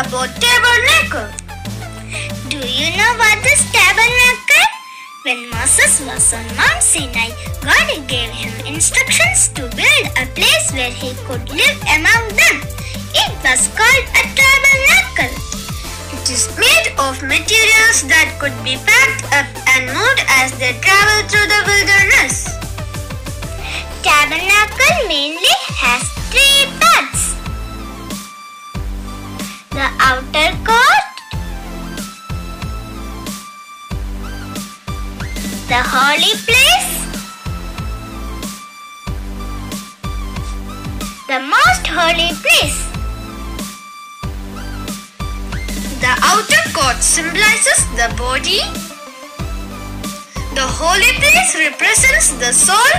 about tabernacle. Do you know what is tabernacle? When Moses was on Mount Sinai, God gave him instructions to build a place where he could live among them. It was called a tabernacle. It is made of materials that could be packed up and moved as they outer court, the holy place, the most holy place. The outer court symbolizes the body. The holy place represents the soul.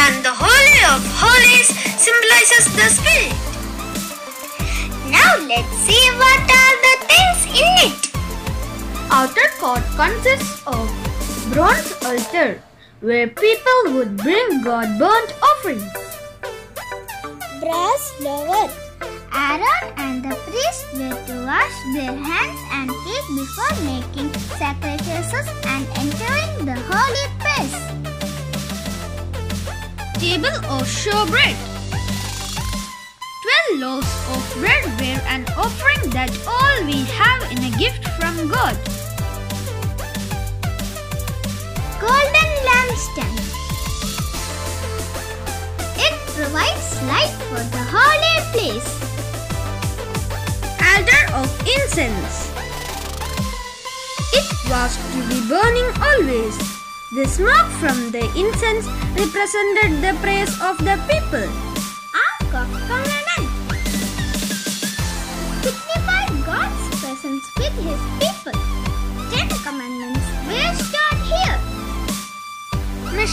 And the Holy of Holies symbolizes the spirit. Now let's see what are the things in it. Outer court consists of bronze altar where people would bring God burnt offerings. Brass laver. Aaron and the priest were to wash their hands and feet before making sacrifices and entering the holy place. Table of showbread. Loaves of bread were an offering that all we have in a gift from God. Golden lampstand. It provides light for the holy place. Altar of incense. It was to be burning always. The smoke from the incense represented the praise of the people. Ark of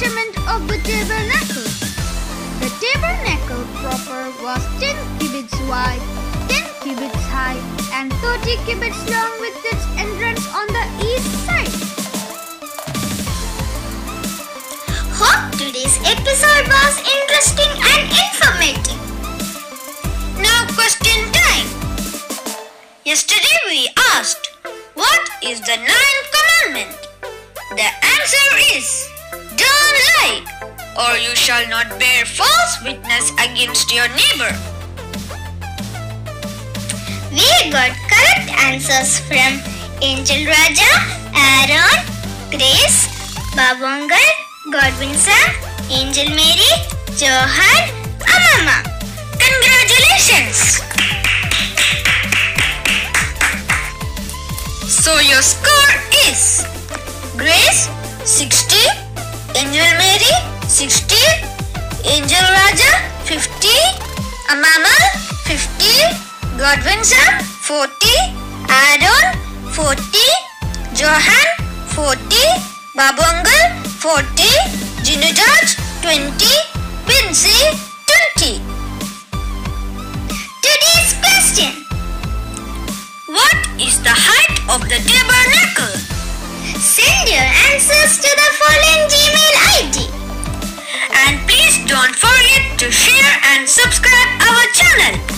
Measurement of the tabernacle. The tabernacle proper was 10 cubits wide, 10 cubits high, and 30 cubits long with its entrance on the east side. Hope today's episode was interesting and informative. Now question time. Yesterday we asked, what is the ninth commandment? The answer is, or you shall not bear false witness against your neighbor. We got correct answers from Angel Raja, Aaron, Grace, Babongal, Godwin Sam, Angel Mary, Johan, Amama. Congratulations! So your score 50, Godwin Sam 40, Aaron 40, Johan 40, Babongal 40, Ginu George 20, Vinci 20. Today's question. What is the height of the tabernacle? Send your answers to the following Gmail ID. And please don't forget to share and subscribe our channel.